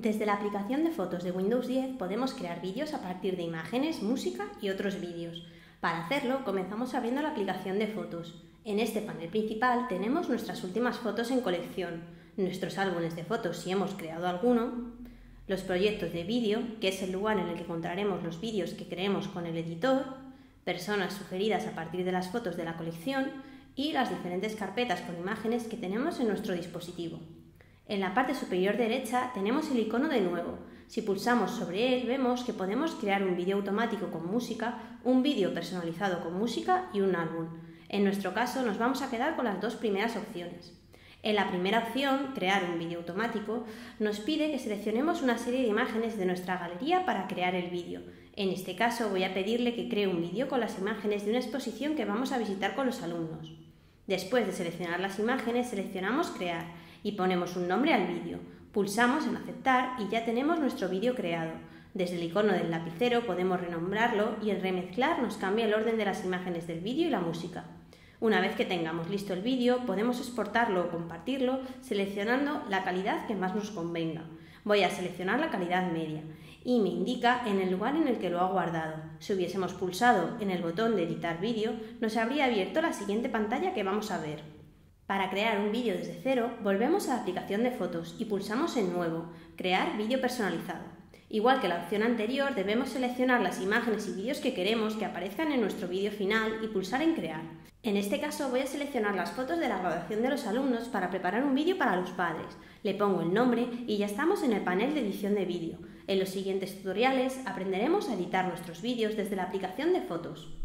Desde la aplicación de fotos de Windows 10 podemos crear vídeos a partir de imágenes, música y otros vídeos. Para hacerlo, comenzamos abriendo la aplicación de fotos. En este panel principal tenemos nuestras últimas fotos en colección, nuestros álbumes de fotos si hemos creado alguno, los proyectos de vídeo, que es el lugar en el que encontraremos los vídeos que creemos con el editor, personas sugeridas a partir de las fotos de la colección y las diferentes carpetas con imágenes que tenemos en nuestro dispositivo. En la parte superior derecha tenemos el icono de nuevo. Si pulsamos sobre él vemos que podemos crear un vídeo automático con música, un vídeo personalizado con música y un álbum. En nuestro caso nos vamos a quedar con las dos primeras opciones. En la primera opción, crear un vídeo automático, nos pide que seleccionemos una serie de imágenes de nuestra galería para crear el vídeo. En este caso voy a pedirle que cree un vídeo con las imágenes de una exposición que vamos a visitar con los alumnos. Después de seleccionar las imágenes, seleccionamos Crear y ponemos un nombre al vídeo. Pulsamos en aceptar y ya tenemos nuestro vídeo creado. Desde el icono del lapicero podemos renombrarlo y el remezclar nos cambia el orden de las imágenes del vídeo y la música. Una vez que tengamos listo el vídeo, podemos exportarlo o compartirlo seleccionando la calidad que más nos convenga. Voy a seleccionar la calidad media y me indica en el lugar en el que lo ha guardado. Si hubiésemos pulsado en el botón de editar vídeo, nos habría abierto la siguiente pantalla que vamos a ver. Para crear un vídeo desde cero, volvemos a la aplicación de fotos y pulsamos en Nuevo, Crear vídeo personalizado. Igual que la opción anterior, debemos seleccionar las imágenes y vídeos que queremos que aparezcan en nuestro vídeo final y pulsar en Crear. En este caso voy a seleccionar las fotos de la graduación de los alumnos para preparar un vídeo para los padres. Le pongo el nombre y ya estamos en el panel de edición de vídeo. En los siguientes tutoriales aprenderemos a editar nuestros vídeos desde la aplicación de fotos.